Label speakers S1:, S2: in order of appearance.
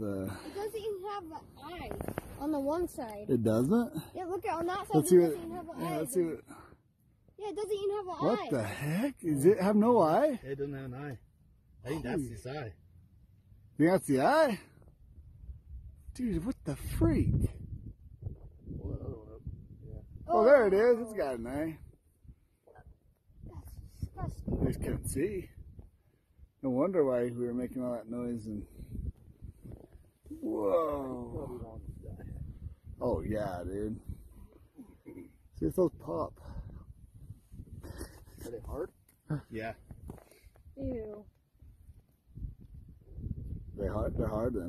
S1: the.
S2: It doesn't even have an eye on the one side.
S1: It doesn't.
S2: Yeah, look at on that side.
S1: Let's
S2: it
S1: see
S2: doesn't
S1: what.
S2: even have an
S1: Yeah,
S2: eye.
S1: let's see what.
S2: Yeah, it doesn't even have an
S1: What
S2: eye.
S1: What the heck? Does it have no eye?
S3: It doesn't have an eye. I think that's
S1: Holy-
S3: his eye.
S1: You think that's the eye? Dude, what the freak? Oh, oh, there it is. It's got an eye.
S2: That's disgusting.
S1: I just couldn't see. No wonder why we were making all that noise and. Oh yeah, dude. See if those pop.
S3: Are they hard? Yeah.
S2: Ew.
S1: They hard. They're hard then.